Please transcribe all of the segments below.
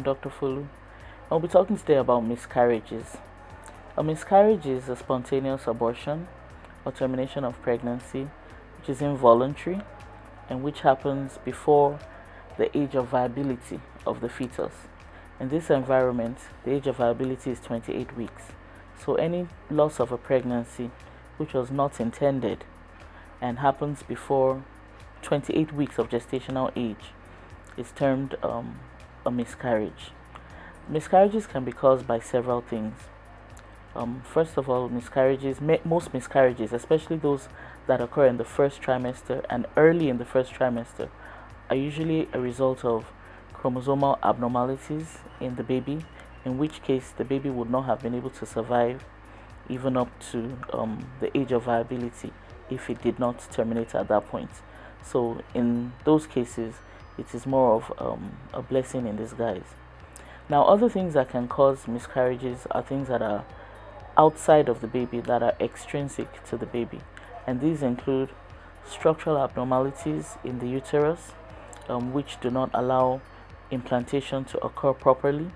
I'm Dr. Fulu. I'll be talking today about miscarriages. A miscarriage is a spontaneous abortion or termination of pregnancy which is involuntary and which happens before the age of viability of the fetus. In this environment, the age of viability is 28 weeks. So any loss of a pregnancy which was not intended and happens before 28 weeks of gestational age is termed um, a miscarriage. Miscarriages can be caused by several things. Um, first of all, miscarriages, most miscarriages, especially those that occur in the first trimester and early in the first trimester, are usually a result of chromosomal abnormalities in the baby, in which case the baby would not have been able to survive even up to um, the age of viability if it did not terminate at that point. So, in those cases, it is more of um, a blessing in disguise. Now, other things that can cause miscarriages are things that are outside of the baby, that are extrinsic to the baby, and these include structural abnormalities in the uterus, um, which do not allow implantation to occur properly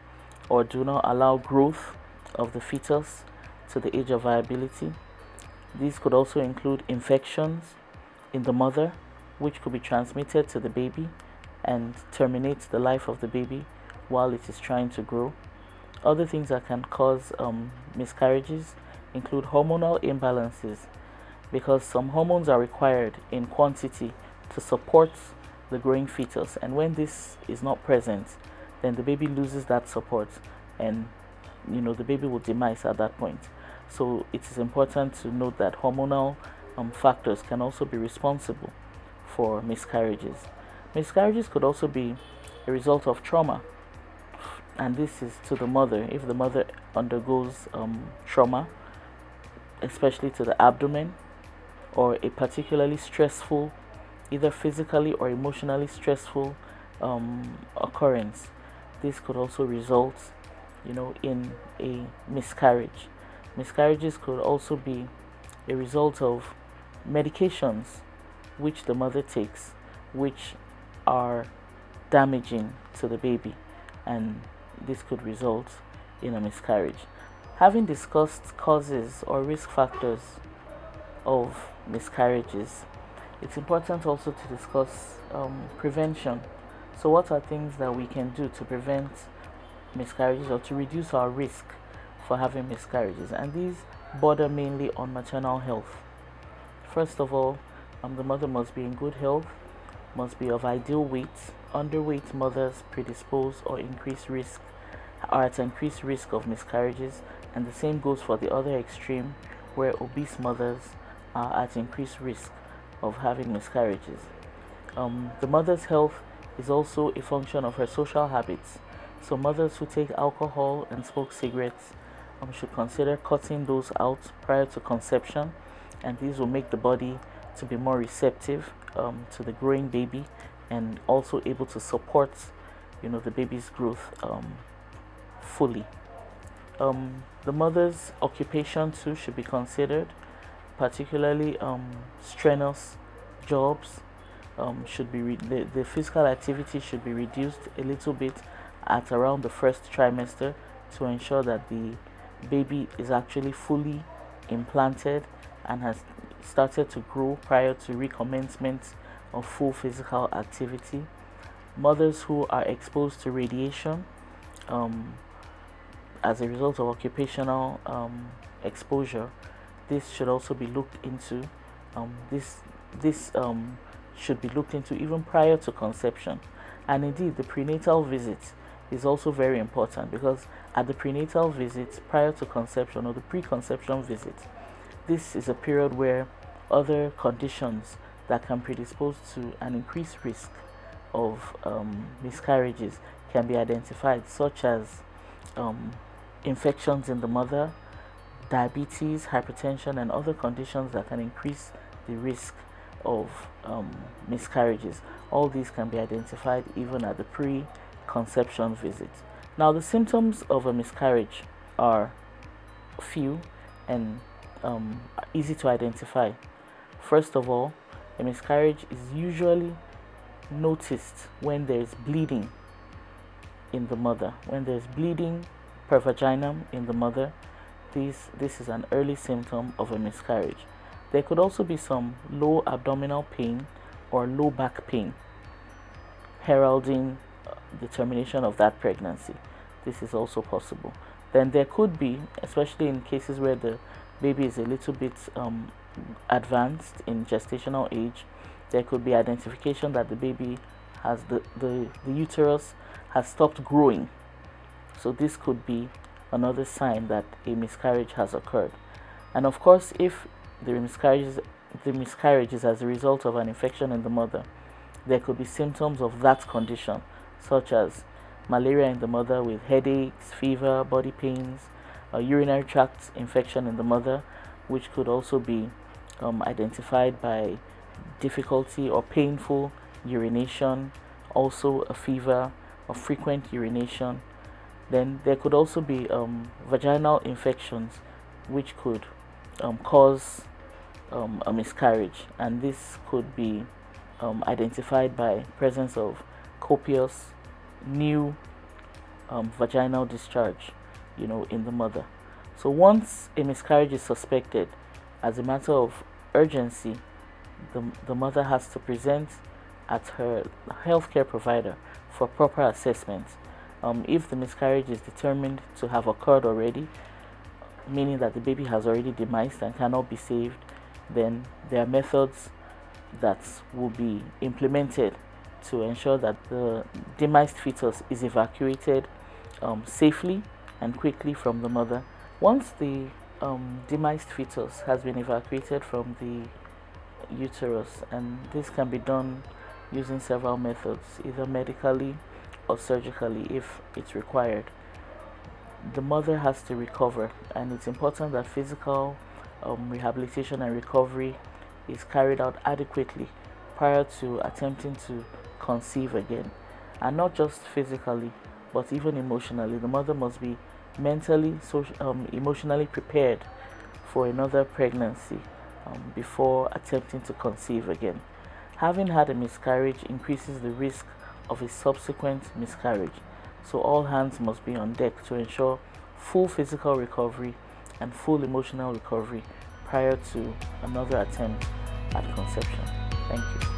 or do not allow growth of the fetus to the age of viability. These could also include infections in the mother, which could be transmitted to the baby and terminates the life of the baby while it is trying to grow. Other things that can cause um, miscarriages include hormonal imbalances because some hormones are required in quantity to support the growing fetus, and when this is not present, then the baby loses that support and you know the baby will demise at that point. So it is important to note that hormonal um, factors can also be responsible for miscarriages. Miscarriages could also be a result of trauma, and this is to the mother. If the mother undergoes um, trauma, especially to the abdomen, or a particularly stressful, either physically or emotionally stressful um, occurrence, this could also result, you know, in a miscarriage. Miscarriages could also be a result of medications which the mother takes, which are damaging to the baby and this could result in a miscarriage. Having discussed causes or risk factors of miscarriages, it's important also to discuss um, prevention. So, what are things that we can do to prevent miscarriages or to reduce our risk for having miscarriages? And these border mainly on maternal health. First of all, um, the mother must be in good health must be of ideal weight. Underweight mothers predispose or increase risk are at increased risk of miscarriages, and the same goes for the other extreme, where obese mothers are at increased risk of having miscarriages. Um, the mother's health is also a function of her social habits. So, mothers who take alcohol and smoke cigarettes um, should consider cutting those out prior to conception, and these will make the body to be more receptive um, to the growing baby and also able to support you know the baby's growth um, fully. Um, the mother's occupation too should be considered particularly um, strenuous jobs um, should be the, the physical activity should be reduced a little bit at around the first trimester to ensure that the baby is actually fully implanted and has started to grow prior to recommencement of full physical activity. Mothers who are exposed to radiation um, as a result of occupational um, exposure, this should also be looked into. Um, this this um, should be looked into even prior to conception, and indeed the prenatal visit is also very important because at the prenatal visit prior to conception or the preconception visit, this is a period where other conditions that can predispose to an increased risk of um, miscarriages can be identified, such as um, infections in the mother, diabetes, hypertension, and other conditions that can increase the risk of um, miscarriages. All these can be identified even at the pre conception visit. Now, the symptoms of a miscarriage are few and um, easy to identify. First of all, a miscarriage is usually noticed when there is bleeding in the mother. When there's bleeding per vaginum in the mother, this, this is an early symptom of a miscarriage. There could also be some low abdominal pain or low back pain, heralding uh, the termination of that pregnancy. This is also possible. Then there could be, especially in cases where the baby is a little bit um, advanced in gestational age, there could be identification that the baby has the, the, the uterus has stopped growing. So this could be another sign that a miscarriage has occurred. And of course, if the miscarriage, the miscarriage is as a result of an infection in the mother, there could be symptoms of that condition, such as malaria in the mother with headaches, fever, body pains, a urinary tract infection in the mother, which could also be um, identified by difficulty or painful urination, also a fever or frequent urination. Then there could also be um, vaginal infections, which could um, cause um, a miscarriage, and this could be um, identified by presence of copious new um, vaginal discharge, you know, in the mother. So once a miscarriage is suspected, as a matter of urgency, the, the mother has to present at her healthcare provider for proper assessment. Um, if the miscarriage is determined to have occurred already, meaning that the baby has already demised and cannot be saved, then there are methods that will be implemented to ensure that the demised fetus is evacuated um, safely and quickly from the mother. Once the um, demised fetus has been evacuated from the uterus, and this can be done using several methods, either medically or surgically if it's required. The mother has to recover, and it's important that physical um, rehabilitation and recovery is carried out adequately prior to attempting to conceive again. And not just physically, but even emotionally. The mother must be mentally, social, um, emotionally prepared for another pregnancy um, before attempting to conceive again. Having had a miscarriage increases the risk of a subsequent miscarriage, so all hands must be on deck to ensure full physical recovery and full emotional recovery prior to another attempt at conception. Thank you.